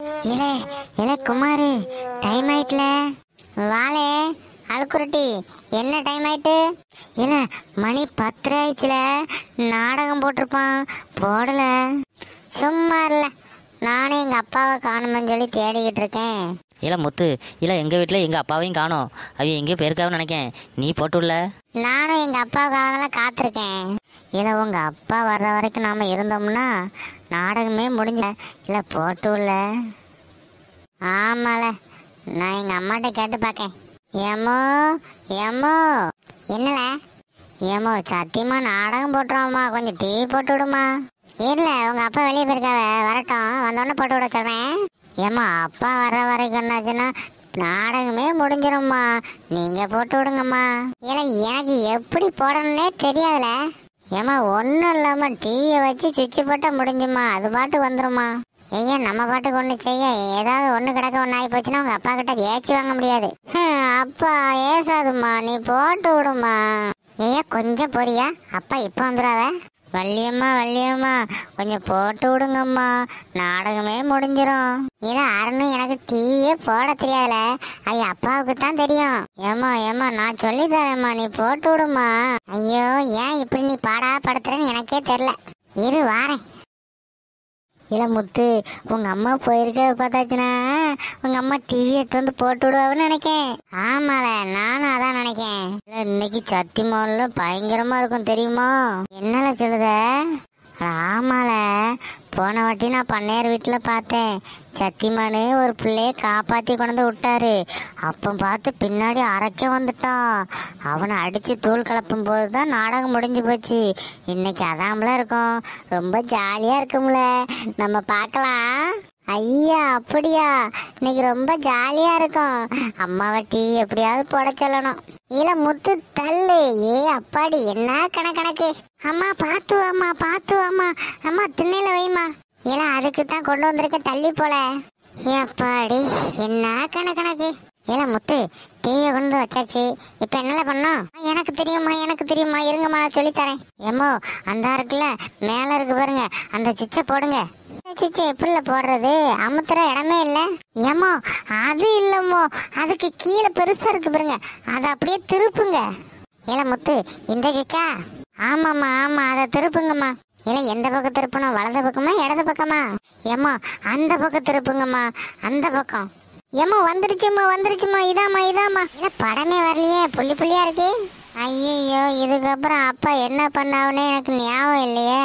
இல்ல இல்ல குமாரு டைம் ஆயிட்டல. வாளே அழுக்குருட்டி என்ன டைம் ஆயிட்டு? இல்ல மணி பத்தரை ஆயிடுச்சுல. நாடகம் போட்டிருப்பான் போடல. சும்மா இல்ல நானே எங்க அப்பாவை காணுமென்னு சொல்லி தேடிக்கிட்டு இருக்கேன். இல்லை முத்து இல்லை எங்கள் வீட்டில் எங்கள் அப்பாவையும் காணும். அவ எங்கேயோ போயிருக்காங்கன்னு நினைக்கேன். நீ போட்டுள்ள நானும் எங்கள் அப்பாவுக்காகலாம் காத்திருக்கேன். இல்லை உங்கள் அப்பா வர்ற வரைக்கும் நாம் இருந்தோம்னா நாடகமே முடிஞ்ச இல்லை போட்டு உள்ள ஆமால. நான் எங்கள் அம்மாட்ட கேட்டு பார்க்கேன் ஏமோ ஏமோ. என்னல? ஏமோ சத்தியமா நாடகம் போட்டுருவோம்மா கொஞ்சம் டீ போட்டு விடுமா இல்லை உங்கள் அப்பா வெளியே போயிருக்காவ வரட்டும். வந்தோடனே போட்டு விட சொல்கிறேன் ஏம்மா அப்பா வர வரைக்கும் என்னாச்சுன்னா நாடகமே முடிஞ்சிரும்மா. நீங்க போட்டு விடுங்கம்மா. ஏல எனக்கு எப்படி போடணும்னே தெரியாதுல. ஏம்மா ஒன்றும் இல்லாம டிவியை வச்சு சுவிட்ச் போட்டா முடிஞ்சுமா அது பாட்டு வந்துருமா ஐயா நம்ம பாட்டுக்கு ஒன்று செய்ய. ஏதாவது ஒன்று கிடக்க ஒன்று ஆகி போச்சுன்னா உங்க அப்பா கிட்ட ஏச்சி வாங்க முடியாது. அப்பா ஏசாதும்மா. நீ போட்டு விடுமா ஐயா கொஞ்சம் பொரியா. அப்பா இப்போ வந்துடாத. வள்ளியம்மா வள்ளியம்மா கொஞ்சம் போட்டு விடுங்கம்மா. நாடகமே முடிஞ்சிரும். ஏன்னா அருணும் எனக்கு டிவியே போட தெரியாதுல. அது அப்பாவுக்கு தான் தெரியும். ஏம்மா ஏம்மா நான் சொல்லி தரேம்மா. நீ போட்டு விடுமா. ஐயோ ஏன் இப்படி நீ பாடா படுத்துறேன்னு எனக்கே தெரியல. இரு வாரேன். இல்ல முத்து உங்க அம்மா போயிருக்க பார்த்தாச்சுன்னா உங்க அம்மா டிவி எடுத்து வந்து போட்டு விடுவான்னு நினைக்கேன். ஆமால நானும் அதான் நினைக்கேன். இல்லை இன்னைக்கு சத்தி மால்ல பயங்கரமா இருக்கும் தெரியுமா? என்னல சொல்லுத? ஆமால. போன வாட்டி நான் பண்ணையார் வீட்டில் பார்த்தேன். சத்திமானு ஒரு பிள்ளைய காப்பாற்றி கொண்டு விட்டாரு. அப்போ பார்த்து பின்னாடி அரைக்க வந்துட்டான். அவனை அடித்து தூள் கலப்பும் போது தான் நாடகம் முடிஞ்சு போச்சு. இன்னைக்கு அதாமல இருக்கும். ரொம்ப ஜாலியாக இருக்கும்ல. நம்ம பார்க்கலாம். ஐயா அப்படியா? இன்னைக்கு ரொம்ப ஜாலியா இருக்கும். அம்மாவை டிவி எப்படியாவது போட சொல்லணும். இல்ல முத்து தள்ளு. ஏ அப்பாடி என்ன கணக்கணக்கு அம்மா பாத்து வாம்மா பாத்து வாம்மா அம்மா. திண்ணையில வைமா இல்ல அதுக்கு தான் கொண்டு வந்திருக்க தள்ளி போல. ஏ அப்பாடி என்ன கணக்கணக்கு ஏல முத்து தீயை கொண்டு வந்து வச்சாச்சு. இப்ப என்னல பண்ணோம்? எனக்கு தெரியுமா எனக்கு தெரியுமா இருங்கம்மா நான் சொல்லித் தரேன் ஏமோ அந்த இருக்குல்ல மேல இருக்கு பாருங்க. அந்த சுவிட்சை போடுங்க. சுவிட்சை எப்படில போடுறது? அமுத்துற இடமே இல்லை. ஏமோ அது இல்லமோ. அதுக்கு கீழே பெருசா இருக்கு பாருங்க. அதை அப்படியே திருப்புங்க. ஏல முத்து இந்த சுவிட்சா? ஆமாம்மா ஆமா அதை திருப்புங்கம்மா. இல்ல எந்த பக்கம் திருப்பணும்? வலது பக்கமா இடது பக்கமா? ஏம்மா அந்த பக்கம் திருப்புங்கம்மா. அந்த பக்கம். ஏம்மா வந்துருச்சும்மா வந்துருச்சுமா இதாம்மா இதாம்மா. இல்ல படமே வரலையே புள்ளி புள்ளியா இருக்கு? ஐயோ இதுக்கப்புறம் அப்பா என்ன பண்ணாவனே எனக்கு ஞாபகம் இல்லையே.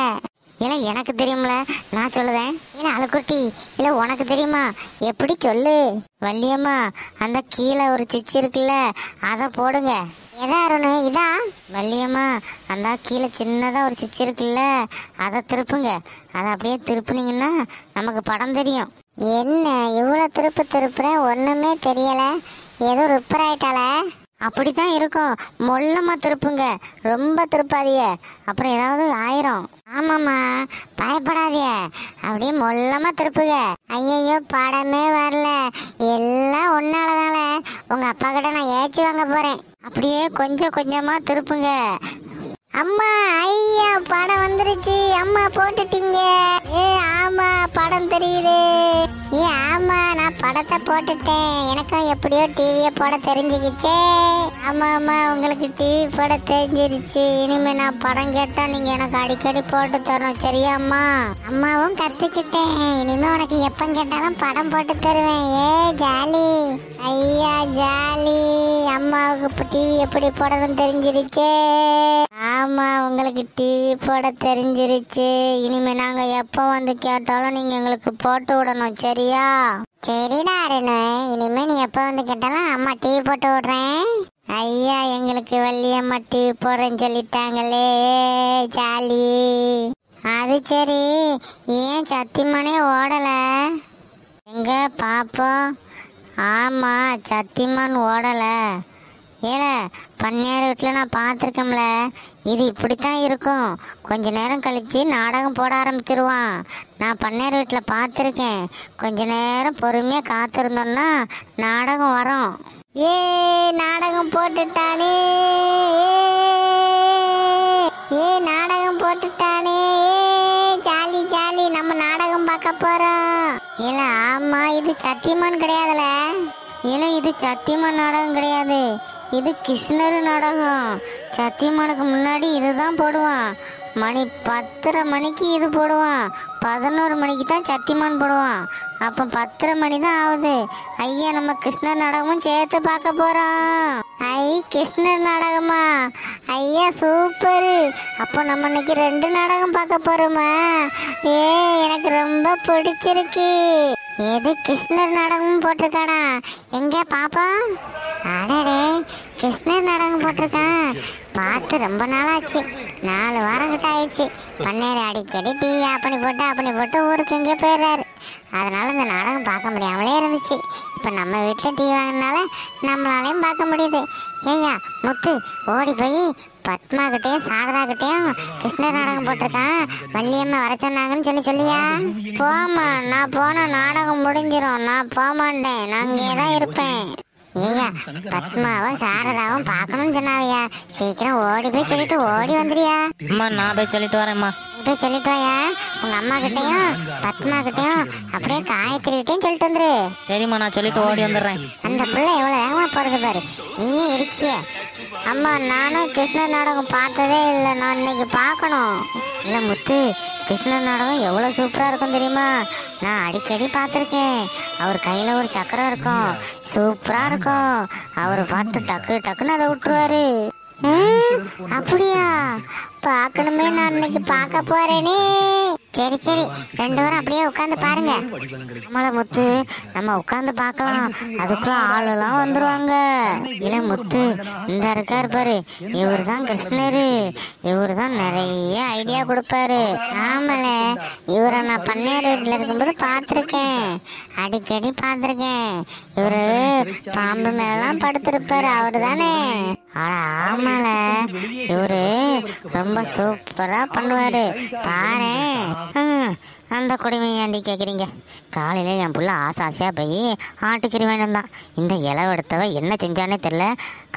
இல்ல எனக்கு தெரியும்ல நான் சொல்லுதேன். இல்ல அழுக்குட்டி இல்ல உனக்கு தெரியுமா? எப்படி சொல்லு? வள்ளியம்மா அந்த கீழே ஒரு சுவிட்ச் இருக்குல்ல அதை போடுங்க. எதா அருணு இதா? வள்ளியம்மா அந்த கீழே சின்னதா ஒரு சுவிட்ச் இருக்குல்ல அதை திருப்புங்க. அதை அப்படியே திருப்புனீங்கன்னா நமக்கு படம் தெரியும். என்ன இவ்வளோ திருப்பு திருப்புறேன் ஒன்றுமே தெரியல. ஏதோ ரிப்பேர் ஆயிட்டால அப்படித்தான் இருக்கும். மொல்லமா திருப்புங்க. ரொம்ப திருப்பாதிய அப்புறம் ஏதாவது ஆயிரும். ஆமாம்மா. பயப்படாதிய அப்படியே மொல்லமா திருப்புங்க. ஐயையோ படமே வரல. எல்லாம் ஒன்னாலதால உங்க அப்பா கிட்ட நான் ஏச்சி வாங்க போறேன். அப்படியே கொஞ்சம் கொஞ்சமா திருப்புங்க. அம்மா ஐயா படம் வந்துருச்சு. அம்மா போட்டுட்டீங்க. ஏ ஆமா படம் தெரியுது. ஏ ஆமா நான் படத்தை போட்டுட்டேன். எனக்கும் எப்படியோ டிவியை போட தெரிஞ்சுக்கிச்சே. ஆமா ஆமா உங்களுக்கு டிவி போட தெரிஞ்சிருச்சு. இனிமே நான் படம் கேட்டா நீங்க எனக்கு அடிக்கடி போட்டு தரணும் சரியா அம்மா? அம்மாவும் கத்துக்கிட்டேன். இனிமே உனக்கு எப்ப கேட்டாலும் படம் போட்டு தருவேன். ஏ ஜாலி. ஐயா ஜாலி. அம்மாவுக்கு இப்போ டிவி எப்படி போடணும் தெரிஞ்சிருச்சே. ஆமா உங்களுக்கு டிவி போட தெரிஞ்சிருச்சு. இனிமே நாங்க எப்போ வந்து கேட்டாலும் நீங்க எங்களுக்கு போட்டு விடணும் சரியா? சரிடா அருணு. இனிமே நீ எப்போ வந்து கேட்டாலும் அம்மா டிவி போட்டு விடுறேன். ஐயா எங்களுக்கு வள்ளியம்மா டிவி போடுறேன்னு சொல்லிட்டாங்களே ஜாலி. அது சரி. ஏன் சத்தியமானே ஓடல? எங்க பாப்போம்? ஆமா சத்தியமான் ஓடல. ஏல பன்னியார் வீட்டில் நான் பார்த்துருக்கோம்ல. இது இப்படித்தான் இருக்கும். கொஞ்ச நேரம் கழித்து நாடகம் போட ஆரம்பிச்சிருவான். நான் பன்னியார் வீட்டில் பார்த்துருக்கேன். கொஞ்ச நேரம் பொறுமையாக காத்திருந்தோம்னா நாடகம் வரும். ஏ நாடகம் போட்டுட்டானே. ஏ நாடகம் போட்டுட்டானே. ஜாலி ஜாலி நம்ம நாடகம் பார்க்க போகிறோம் இல்லை ஆமாம் இது சத்தியமான் கிடையாதுல. இல்லை இது சத்தியமான் நாடகம் கிடையாது. இது கிருஷ்ணர் நாடகம். சத்தியமானுக்கு முன்னாடி இதுதான் போடுவான். மணி பத்தரை மணிக்கு இது போடுவான். பதினோரு மணிக்கு தான் சத்தியமான் போடுவான். அப்போ பத்தரை மணி தான் ஆகுது. ஐயா நம்ம கிருஷ்ணர் நாடகமும் சேர்த்து பார்க்க போறோம். ஐ கிருஷ்ணர் நாடகமா? ஐயா சூப்பரு. அப்போ நம்ம இன்னைக்கு ரெண்டு நாடகம் பார்க்க போறோமா? ஏ எனக்கு ரொம்ப பிடிச்சிருக்கு. எது கிருஷ்ணர் நாடகமும் போட்டிருக்காடா எங்கே பாப்பா? அடடே கிருஷ்ணர் நாடகம் போட்டிருக்கான். பார்த்து ரொம்ப நாளாச்சு. நாலு வாரம் கிட்ட ஆயிடுச்சு. பன்னேரு அடிக்கடி டிவி ஆஃப் பண்ணி போட்டு ஆஃப் பண்ணி போட்டு ஊருக்கு எங்கேயோ போயிடுறாரு. அதனால இந்த நாடகம் பார்க்க முடியாமலே இருந்துச்சு. இப்போ நம்ம வீட்டில் டிவி வாங்கினால நம்மளாலையும் பார்க்க முடியுது. ஏய்யா முத்து ஓடி போய் பத்மா கிட்டேயும் சாரதா கிருஷ்ணர் நாடகம் போட்டிருக்கான். வள்ளியம்மா வர சொன்னாங்கன்னு சொல்லி சொல்லியா? போமா நான் போன நாடகம் முடிஞ்சிரும். நான் போக மாட்டேன் நான் இங்கே தான் இருப்பேன். ஏய்யா பத்மாவும் சாரதாவும் பார்க்கணும்னு சொன்னாவையா. சீக்கிரம் ஓடி போய் சொல்லிட்டு ஓடி வந்துடியா அம்மா நான் போய் சொல்லிட்டு வரேன்மா நீ போய் சொல்லிட்டு வாயா உங்க அம்மா கிட்டயும் பத்மா கிட்டயும் அப்படியே காயத்ரி கிட்டயும் சொல்லிட்டு வந்துரு. சரிம்மா நான் சொல்லிட்டு ஓடி வந்துடுறேன். அந்த பிள்ளை எவ்வளவு வேகமா போறது பாரு. நீயே இருக்கிய அம்மா நானும் கிருஷ்ணர் நாடகம் பார்த்ததே இல்லை. நான் இன்னைக்கு பார்க்கணும். இல்லை முத்து கிருஷ்ணர் நாடகம் எவ்வளோ சூப்பராக இருக்கும் தெரியுமா? நான் அடிக்கடி பார்த்துருக்கேன். அவர் கையில் ஒரு சக்கரம் இருக்கும். சூப்பராக இருக்கும். அவர் பார்த்து டக்கு டக்குன்னு அதை விட்டுருவாரு. அப்படியா? பார்க்கணுமே நான் இன்னைக்கு பார்க்க போறேனே. சரி சரி. ரெண்டு பேரும் அப்படியே உட்காந்து பாருங்க. நம்மள முத்து நம்ம உட்காந்து பார்க்கலாம். அதுக்குள்ள ஆளெல்லாம் வந்துருவாங்க. இல்ல முத்து இந்த இருக்காரு பாரு. இவர் தான் கிருஷ்ணரு. இவர் தான் நிறைய ஐடியா கொடுப்பாரு. ஆமல. இவரை நான் பண்ணையார் வீட்டில் இருக்கும்போது பார்த்துருக்கேன். அடிக்கடி பார்த்துருக்கேன். இவரு பாம்பு மேலாம் படுத்திருப்பாரு. அவரு தானே அட ஆமால. இவரு ரொம்ப சூப்பரா பண்ணுவாரு. ஹம், அந்த கொடுமையை ஏண்டி கேட்குறீங்க காலையில் என் புள்ள ஆசை ஆசையாக போய் ஆட்டுக்கறி வேணும் தான் இந்த இலை எடுத்தவ என்ன செஞ்சானே தெரில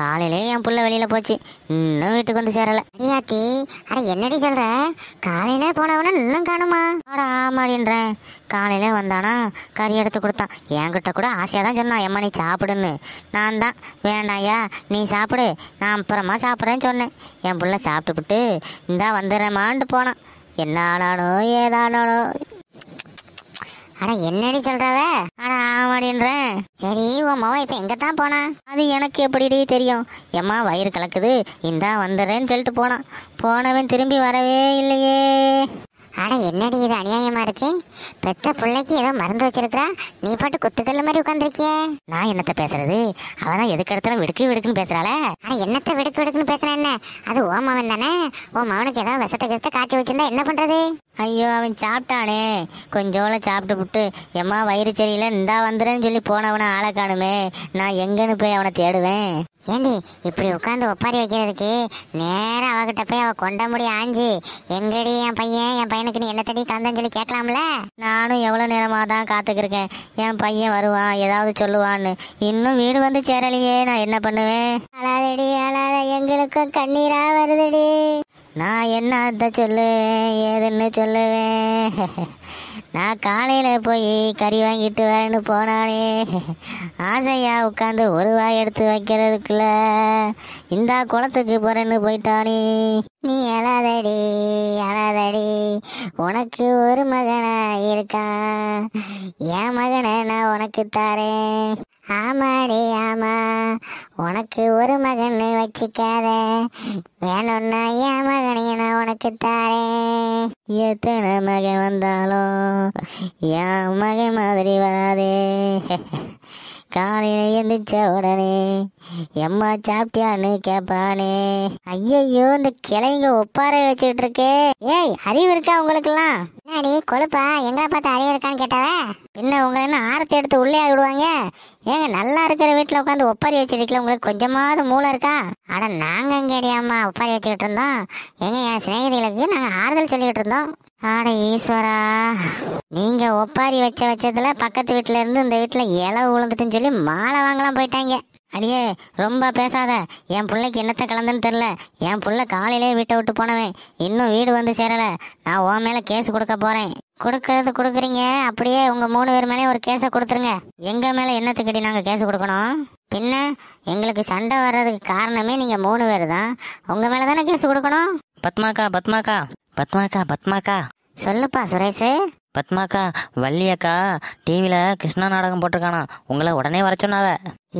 காலையிலே என் புள்ள வெளியில் போச்சு. இன்னும் வீட்டுக்கு வந்து சேரலை. அடியாத்தி அட என்னடி சொல்கிற காலையிலே போனவன இன்னும் காணுமா? அட ஆமாடின்றேன். காலையில வந்தானா கறி எடுத்து கொடுத்தான். என்கிட்ட கூட ஆசையாக தான் சொன்னான். எம்மா நீ சாப்பிடுன்னு. நான் தான். வேண்டாயா நீ சாப்பிடு. நான் அப்புறமா சாப்பிட்றேன்னு சொன்னேன். என் புள்ள சாப்பிட்டுப்புட்டு இந்தா வந்துடுறேம்மான்ட்டு போனான். என்ன ஆனானோ ஏதானானோ. அட என்னடி சொல்றவ? அட ஆமாடின்றேன் சரி உன் மவன் இப்ப எங்க தான் போனா? அது எனக்கு எப்படிடி தெரியும்? எம்மா வயிறு கலக்குது. இந்தா வந்துடுறேன்னு சொல்லிட்டு போனான். போனவன் திரும்பி வரவே இல்லையே. அட என்னடி இது அநியாயமா இருக்கு? பெத்த பிள்ளைக்கு ஏதோ மருந்து வச்சிருக்கா நீ பாட்டு குத்துக்கல்ல மாதிரி உட்காந்துருக்கியே நான் என்னத்த பேசுறது? அவதான் எதுக்கு இடத்துல விடுக்கு விடுக்குன்னு பேசுறாள. அட என்னத்த விடுக்கு விடுக்குன்னு பேசுறேன் என்ன? அது ஓ மவன் தானே? உன் மவனுக்கு ஏதாவது விஷத்தை கிட்ட காய்ச்சி வச்சிருந்தா என்ன பண்றது? ஐயோ அவன் சாப்பிட்டானே. கொஞ்சோல சாப்பிட்டு புட்டு. எம்மா வயிறு சரியில்லை இந்தா வந்துடுறேன்னு சொல்லி போனவனை ஆளை காணுமே. நான் எங்கன்னு போய் அவனை தேடுவேன். ஏண்டி இப்படி உட்காந்து ஒப்பாரி வைக்கிறதுக்கு நேரா அவகிட்ட போய் அவ கொண்ட முடி ஆஞ்சு எங்கடி என் பையன் என் பையனுக்கு நீ என்ன தடி கலந்தன்னு சொல்லி கேட்கலாம்ல? நானும் எவ்வளோ நேரமாக தான் காத்துக்கிருக்கேன். என் பையன் வருவான் ஏதாவது சொல்லுவான்னு. இன்னும் வீடு வந்து சேரலையே நான் என்ன பண்ணுவேன்? அழாதடி அழாத எங்களுக்கும் கண்ணீரா வருதுடி. நான் என்ன அத்தை சொல்லுவேன் ஏதுன்னு சொல்லுவேன். நான் காலையில் போய் கறி வாங்கிட்டு வரேன்னு போனானே. ஆசையா உட்காந்து ஒரு வாய் எடுத்து வைக்கிறதுக்குள்ள இந்த குளத்துக்கு போறேன்னு போயிட்டானே. நீ அழாதடி அழாதடி உனக்கு ஒரு மகனா இருக்கான் என் மகனை நான் உனக்கு தாரேன். ஆமாடி ஆமா. உனக்கு ஒரு மகன் வச்சுக்காத. வேணும்னா என் மகனையும் நான் உனக்கு தாரேன். எத்தனை மகன் வந்தாலும் என் மகன் மாதிரி வராதே. காலையில எந்திரிச்ச உடனே எம்மா சாப்பிட்டியான்னு கேட்பானே ஐயையோ இந்த கிளைங்க ஒப்பார வச்சுட்டு இருக்கே. ஏய் அறிவு இருக்கா உங்களுக்கெல்லாம்? என்னடி கொழுப்பா? எங்களை பார்த்து அறிவு இருக்கான்னு கேட்டாவ? பின்ன உங்களை என்ன ஆரத்தி எடுத்து உள்ளே விடுவாங்க ஏங்க நல்லா இருக்கிற வீட்டில் உட்காந்து ஒப்பாரி வச்சிருக்கல உங்களுக்கு கொஞ்சமாவது மூளை இருக்கா? அட நாங்கள் எங்கடி அம்மா ஒப்பாரி வச்சுக்கிட்டு இருந்தோம்? எங்க என் சிநேகிதிகளுக்கு நாங்கள் ஆறுதல் சொல்லிக்கிட்டு இருந்தோம். ஆட ஈஸ்வரா. நீங்கள் ஒப்பாரி வச்ச வச்சதில் பக்கத்து வீட்டில் இருந்து இந்த வீட்டில் இலை விழுந்துட்டுன்னு சொல்லி மாலை வாங்கலாம் போயிட்டாங்க. அடியே ரொம்ப பேசாத. என் பிள்ளைக்கு என்னத்த கலந்துன்னு தெரில என் புள்ள காலையிலே வீட்டை விட்டு போனவன். இன்னும் வீடு வந்து சேரல. நான் உன் மேல கேஸ் கொடுக்க போறேன். கொடுக்கறது கொடுக்குறீங்க. அப்படியே உங்க மூணு பேர் மேலே ஒரு கேஸை கொடுத்துருங்க. எங்க மேல என்னத்துக்கடி நாங்க கேஸ் கொடுக்கணும்? பின்ன எங்களுக்கு சண்டை வர்றதுக்கு காரணமே நீங்க மூணு பேர் தான் உங்க மேல தானே கேஸ் கொடுக்கணும்? பத்மாக்கா பத்மாக்கா. பத்மாக்கா பத்மாக்கா. சொல்லுப்பா சுரேஷ். பத்மாக்கா வள்ளியக்கா டிவியில் கிருஷ்ணா நாடகம் போட்டிருக்கானா? உங்களை உடனே வர சொன்னாவ.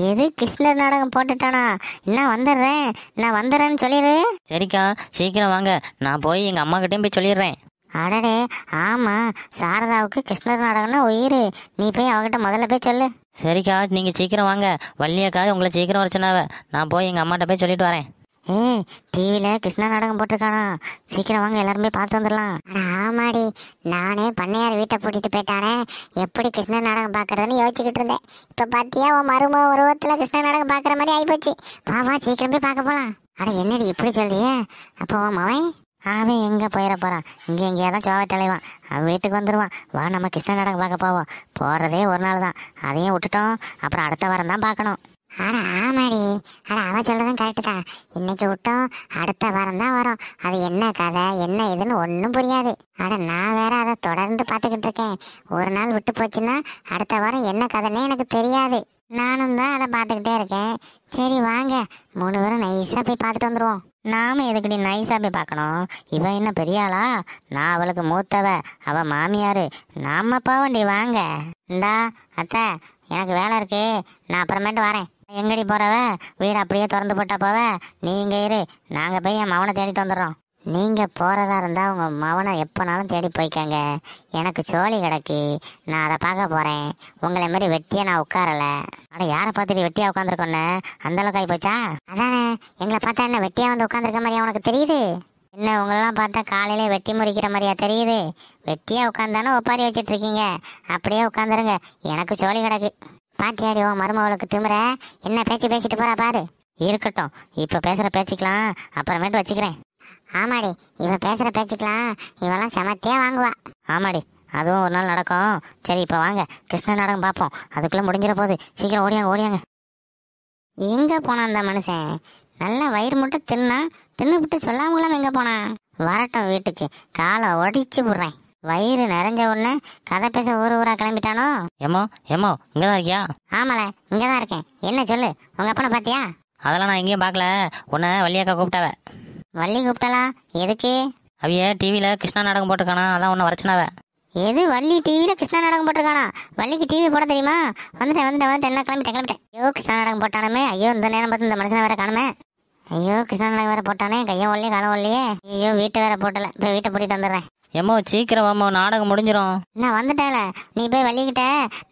எது கிருஷ்ணர் நாடகம் போட்டுட்டானா? நான் வந்துடுறேன்? நான் வந்துடுறேன்னு சொல்லிடு சரிக்கா சீக்கிரம் வாங்க. நான் போய் எங்கள் அம்மா கிட்டேயும் போய் சொல்லிடுறேன். அடடே ஆமா. சாரதாவுக்கு கிருஷ்ணர் நாடகம்னா உயிர். நீ போய் அவகிட்ட முதல்ல போய் சொல்லு. சரிக்கா நீங்கள் சீக்கிரம் வாங்க. வள்ளியக்கா உங்களை சீக்கிரம் வர சொன்னாவ. நான் போய் எங்கள் அம்மாட்ட போய் சொல்லிட்டு வரேன். ஏ டிவியில் கிருஷ்ணா நாடகம் போட்டிருக்கானா? சீக்கிரம் வாங்க எல்லாருமே பார்த்து வந்துடலாம். ஆமாடி. நானே பண்ணையார் வீட்டை பூட்டிட்டு போயிட்டானே. எப்படி கிருஷ்ண நாடகம் பார்க்குறதுன்னு யோசிச்சுக்கிட்டு இருந்தேன். இப்போ பார்த்தியா உன் மரும உருவத்தில் கிருஷ்ண நாடகம் பார்க்குற மாதிரி ஆகிப்போச்சு வா வா சீக்கிரம் போய் பார்க்க போகலாம் ஆனால் என்னடி இப்படி சொல்றியே? அப்போ உன் மவன்? அவன் எங்கே போயிட போகிறான் இங்கே எங்கேயாவது சோவை தலைவான் அவன் வீட்டுக்கு வந்துடுவான் வா நம்ம கிருஷ்ண நாடகம் பார்க்க போவோம். போகிறதே ஒரு நாள் தான் அதையும் விட்டுட்டோம். அப்புறம் அடுத்த வாரம் தான் பார்க்கணும். அட ஆமாடி. அட அவ சொல்றதும் கரெக்டு தான். இன்னைக்கு விட்டோம் அடுத்த வாரம் தான் வரும். அது என்ன கதை என்ன இதுன்னு ஒன்றும் புரியாது. அட நான் வேற அதை தொடர்ந்து பார்த்துக்கிட்டு இருக்கேன். ஒரு நாள் விட்டு போச்சுன்னா அடுத்த வாரம் என்ன கதைன்னே எனக்கு தெரியாது. நானும் தான் அதை பார்த்துக்கிட்டே இருக்கேன். சரி வாங்க. மூணு பேரும் நைஸாக போய் பார்த்துட்டு வந்துடுவோம் நாம எதுக்கடி நைஸாக போய் பார்க்கணும்? இவன் என்ன பெரிய ஆளா? நான் அவளுக்கு மூத்தவ. அவ மாமியாரு. நாம போவண்டி வாங்க. இந்தா அத்தை எனக்கு வேலை இருக்கு. நான் அப்புறமேட்டு வரேன். எங்கடி போறவ? வீடு அப்படியே திறந்து போட்டா போவ? நீங்க இரு. நாங்க போய் என் மவனை தேடிட்டு வந்துடுறோம் நீங்க போறதா இருந்தா உங்க மவனை எப்பனாலும் தேடி போய்க்கங்க. எனக்கு சோழி கிடக்கு. நான் அதை பார்க்க போறேன். உங்களை மாதிரி வெட்டியா நான் உட்காரல. அட யாரை பார்த்துட்டு வெட்டியா உட்காந்துருக்கோன்னு அந்த அளவுக்கு ஆகி போச்சா? அதானே. எங்களை பார்த்தா என்ன வெட்டியா வந்து உட்காந்துருக்க மாதிரியா உனக்கு தெரியுது? என்ன உங்களெல்லாம் பார்த்தா காலையில வெட்டி முறிக்கிற மாதிரியா தெரியுது? வெட்டியா உட்காந்தானே ஒப்பாரி வச்சிட்டு இருக்கீங்க. அப்படியே உட்காந்துருங்க எனக்கு சோழி கிடக்கு. பாத்தியாடி உன் மருமகளுக்கு திமுற என்ன பேச்சு பேசிட்டு போறா பாரு. இருக்கட்டும் இப்போ பேசுகிற பேச்சுக்கலாம். அப்புறமேட்டு வச்சுக்கிறேன். ஆமாடி இவன் பேசுகிற பேச்சுக்கலாம். இவெல்லாம் செமத்தையே வாங்குவா. ஆமாடி அதுவும் ஒரு நாள் நடக்கும். சரி இப்போ வாங்க. கிருஷ்ண நாடகம் பார்ப்போம். அதுக்குள்ளே முடிஞ்சிட போகுது சீக்கிரம் ஓடியாங்க ஓடியாங்க. எங்கே போனான் அந்த மனுஷன்? நல்லா வயிறு மட்டும் தின்னா தின்னுபிட்டு சொல்லாமலாம் எங்கே போனான் வரட்டும் வீட்டுக்கு. காலை ஒடிச்சு விடுறேன். வயிறு நிறைஞ்ச உடனே கதை பேச ஊர் ஊரா கிளம்பிட்டானோ? ஏமோ ஏமோ இங்கே தான் இருக்கியா? ஆமால இங்கதான் இருக்கேன். என்ன சொல்லு உங்க அப்பனை பாத்தியா அதெல்லாம் நான் எங்கேயும் பார்க்கல. உன்னை வள்ளியக்கா கூப்பிட்டாவ. வள்ளி கூப்பிட்டலா எதுக்கு? அவிய டிவியில் கிருஷ்ணா நாடகம் போட்டிருக்கானா? அதான் உன்னை வர சொன்னாவ எது வள்ளி டிவியில கிருஷ்ணா நாடகம் போட்டிருக்கானா? வள்ளிக்கு டிவி போட தெரியுமா? வந்துட்டேன் வந்துட்டேன் வந்துட்டேன். என்ன கிளம்பிட்டேன் கிளம்பிட்டேன். ஐயோ கிருஷ்ணா நாடகம் போட்டானமே. ஐயோ இந்த நேரம் பார்த்து இந்த மனுஷனை வேற காணுமே. ஐயோ கிருஷ்ணா நாடகம் வேற போட்டானே. கையும் ஒல்லையே காலம் ஒல்லையே. ஐயோ வீட்டை வேற போட்டல. போய் வீட்டை பூட்டிட்டு வந்துடுறேன். ஏமோ சீக்கிரம் வாமோ நாடகம் முடிஞ்சிரும். நான் வந்துட்டேன்ல. நீ போய் வள்ளிக்கிட்ட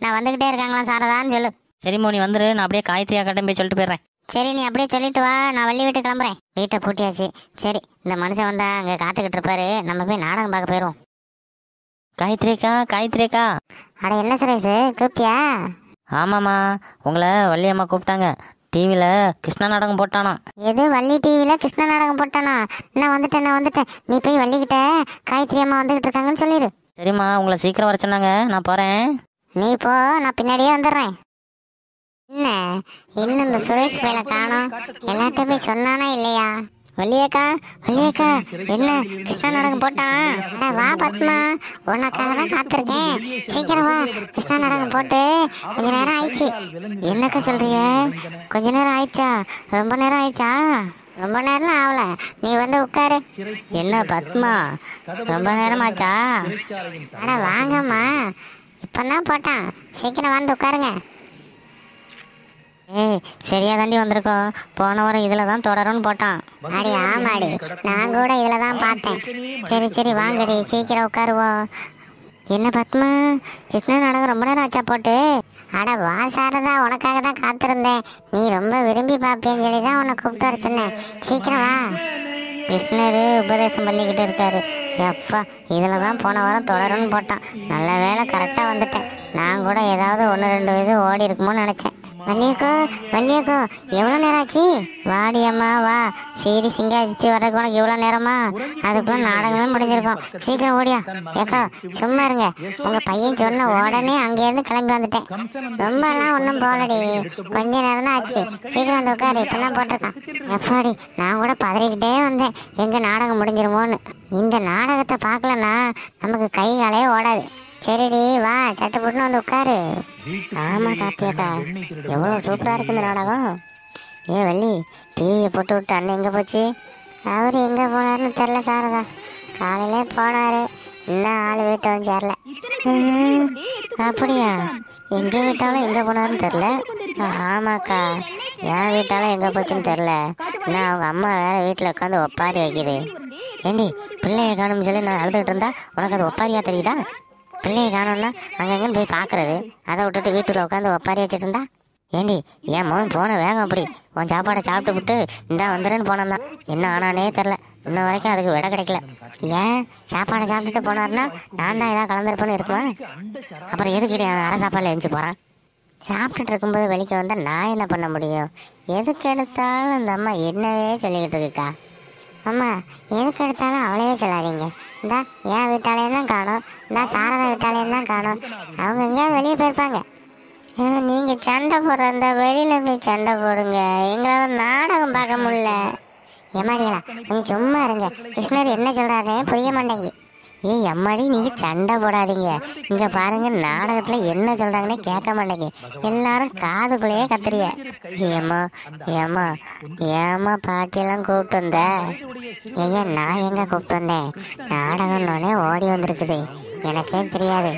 நான் வந்துகிட்டே இருக்காங்களா சாரதான்னு சொல்லு. சரிம்மா நீ வந்துரு நான் அப்படியே காயத்ரி அக்காட்டும் போய் சொல்லிட்டு போயிடுறேன். சரி நீ அப்படியே சொல்லிட்டு வா நான் வள்ளி வீட்டுக்கு கிளம்புறேன். வீட்டை பூட்டியாச்சு. சரி இந்த மனுஷன் வந்தா அங்க காத்துக்கிட்டு இருப்பாரு. நம்ம போய் நாடகம் பார்க்க போயிடுவோம். காயத்ரிக்கா காயத்ரிக்கா அட என்ன சுரேஷ் கூப்பிட்டியா? ஆமாம்மா உங்களை வள்ளியம்மா கூப்பிட்டாங்க. டிவியில் கிருஷ்ணா நாடகம் போட்டானா? எது வள்ளி டிவில கிருஷ்ண நாடகம் போட்டானா? நான் வந்துட்டேன் நான் வந்துட்டேன் நீ போய் வள்ளிக்கிட்ட காயத்ரி அம்மா வந்துகிட்டு இருக்காங்கன்னு சொல்லிடு சரிம்மா உங்களை சீக்கிரம் வர சொன்னாங்க. நான் போகிறேன் நீ போ நான் பின்னாடியே வந்துடுறேன். என்ன? இன்னும் இந்த சுரேஷ் பையில காணோம்? எல்லாத்தையும் போய் சொன்னானா இல்லையா? வள்ளியக்கா வள்ளியக்கா என்ன கிருஷ்ணா நாடகம் போட்டான் அட வா பத்மா. உனக்காக தான் காத்திருக்கேன். சீக்கிரம் வா கிருஷ்ணா நாடகம் போட்டு கொஞ்ச நேரம் ஆயிடுச்சு. என்னக்கா சொல்றிய கொஞ்ச நேரம் ஆயிடுச்சா? ரொம்ப நேரம் ஆயிடுச்சா? ரொம்ப நேரம் ஆகல. நீ வந்து உட்காரு. என்ன பத்மா? ரொம்ப நேரம் ஆச்சா? அட வாங்கம்மா. இப்பதான் போட்டான். சீக்கிரம் வந்து உட்காருங்க. ஏய் சரியா தாண்டி வந்திருக்கோம் போன வாரம் இதுல தான் தொடரும்னு போட்டான். அடி ஆமாடி. நான் கூட இதுல தான் பார்த்தேன். சரி சரி வாங்கடி. சீக்கிரம் உட்காருவோம் என்ன பத்மா? கிருஷ்ணா நாடகம் ரொம்ப நேரம் ஆச்சா போட்டு? அட வா சாரதா. உனக்காக தான் காத்திருந்தேன். நீ ரொம்ப விரும்பி பார்ப்பேன்னு சொல்லி தான் உன்னை கூப்பிட்டு வர சொன்னேன். சீக்கிரம் வா. கிருஷ்ணர் உபதேசம் பண்ணிக்கிட்டு இருக்காரு. எப்பா இதில் தான் போன வாரம் தொடரும்னு போட்டான். நல்ல வேளை கரெக்டாக வந்துட்டேன். நான் கூட ஏதாவது ஒன்று ரெண்டு இது ஓடி இருக்குமோன்னு நினச்சேன். வள்ளியக்கோ வள்ளியக்கோ எவ்வளோ நேரம் ஆச்சு வாடி அம்மா வா. சரி சிங்காச்சிச்சு வர்றதுக்கு உனக்கு இவ்வளோ நேரமா? அதுக்குள்ள நாடகமே முடிஞ்சிருக்கும். சீக்கிரம் ஓடியா. ஏக்கா சும்மா இருங்க. உங்க பையன் சொன்ன உடனே அங்கேருந்து கிளம்பி வந்துட்டேன். ரொம்பலாம் ஒன்றும் போகலடி. கொஞ்ச நேரம் தான் ஆச்சு. சீக்கிரம் வந்து உட்காரு. இப்பெல்லாம் போட்டிருக்கான். எப்பாடி? நான் கூட பதறிக்கிட்டே வந்தேன். எங்க நாடகம் முடிஞ்சிருமோன்னு. இந்த நாடகத்தை பார்க்கலன்னா நமக்கு கை காலையே ஓடாது. சரிடி வா சட்டை போட்டுன்னு வந்து உட்காரு. ஆமா கார்த்தியக்கா எவ்வளோ சூப்பரா இருக்கு இந்த நாடகம். ஏ வள்ளி டிவியை போட்டு விட்டு அண்ணன் எங்க போச்சு? அவர் எங்க போனாருன்னு தெரில சாரதா. காலையிலே போனாரு. இன்னும் ஆள் வீட்டை வந்து சேரல. அப்படியா? எங்க வீட்டாலும் எங்க போனாருன்னு தெரில ஆமாக்கா. என் வீட்டாலும் எங்க போச்சுன்னு தெரில நான் அவங்க அம்மா வேற வீட்டில் உட்காந்து ஒப்பாரி வைக்குது. ஏண்டி பிள்ளைய காணும்னு சொல்லி நான் அழுதுகிட்டு இருந்தா உனக்கு அது ஒப்பாரியா தெரியுதா? பிள்ளையை காணோம்னா அங்கங்கன்னு போய் பார்க்குறது. அதை விட்டுட்டு வீட்டுல உட்காந்து ஒப்பாரி வச்சுட்டு இருந்தா ஏண்டி என் மகன் போன வேகம் அப்படி. உன் சாப்பாடை சாப்பிட்டு விட்டு இந்தா வந்துடுன்னு போனான் என்ன ஆனானே தெரில இன்ன வரைக்கும் அதுக்கு விட கிடைக்கல. ஏன்? சாப்பாடை சாப்பிட்டுட்டு போனார்னா நான் தான் ஏதாவது கலந்துருப்பேன்னு இருக்குமா? அப்புறம் எதுக்கிட்டே அவன் அரை சாப்பாடில் எழுந்து போகிறான் சாப்பிட்டுட்டு இருக்கும்போது வெளிக்க வந்தால் நான் என்ன பண்ண முடியும்? எதுக்கு எடுத்தாலும் இந்த அம்மா என்னவே சொல்லிக்கிட்டு இருக்கா? அம்மா எதுக்கு எடுத்தாலும் அவளையே சொல்லாதீங்க. இந்தா என் வீட்டாலேயும் தான் காணும். இந்தா சாரதா வீட்டாலேயும் தான் காணும். அவங்க எங்கேயாவது வெளியே போயிருப்பாங்க. நீங்கள் சண்டை போடுற இந்த வெளியில் போய் சண்டை போடுங்க. எங்களால் நாடகம் பார்க்க முடியல. எம்மாடிகளா நீங்கள்? சும்மா இருங்க. கிருஷ்ணர் என்ன சொல்கிறாரு புரிய மாட்டேங்குது. ஏய் எம்மாடி நீங்க சண்டை போடாதீங்க. இங்க பாருங்க நாடகத்துல என்ன சொல்றாங்கன்னே கேட்க மாட்டேங்க. எல்லாரும் காதுக்குள்ளேயே கத்துறிய. ஏமா ஏமா ஏமா பாட்டியெல்லாம் கூப்பிட்டு வந்த? ஐயா நான் எங்க கூப்பிட்டு வந்தேன்? நாடகம்னோடனே ஓடி வந்திருக்குது. எனக்கே தெரியாது.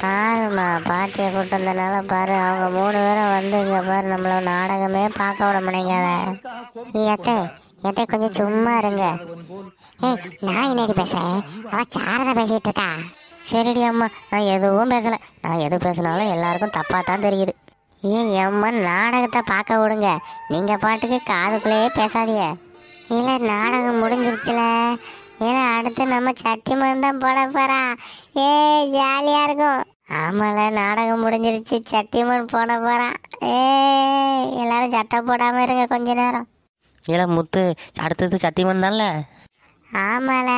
பாருமா பாட்டியை கூட்டு வந்தனால பாரு அவங்க மூணு பேரும் வந்து இங்க பாரு நம்மள நாடகமே பார்க்க விட மாட்டேங்காத எத்தே எத்தே கொஞ்சம் சும்மா இருங்க. ஏய் நான் என்னடி பேசுறேன்? அவ சாரதா பேசிட்டு இருக்கா? சரிடி அம்மா நான் எதுவும் பேசல. நான் எது பேசினாலும் எல்லாருக்கும் தப்பா தான் தெரியுது. ஏன் அம்மா நாடகத்தை பார்க்க விடுங்க. நீங்க பாட்டுக்கு காதுக்குள்ளேயே பேசாதீங்க. இல்லை நாடகம் முடிஞ்சிருச்சுல. ஏன்னா அடுத்து நம்ம சத்தியமன் தான் போட போறா. ஏ ஜாலியா இருக்கும். ஆமால நாடகம் முடிஞ்சிருச்சு. சத்தியமன் போட போறான் ஏ எல்லாரும் சட்டை போடாம இருங்க கொஞ்ச நேரம். இல்லை முத்து அடுத்தது சத்தியமன் தான்ல? ஆமால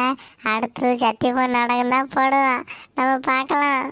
அடுத்தது சத்தியமன் நாடகம் தான் போடுவான் நம்ம பார்க்கலாம்.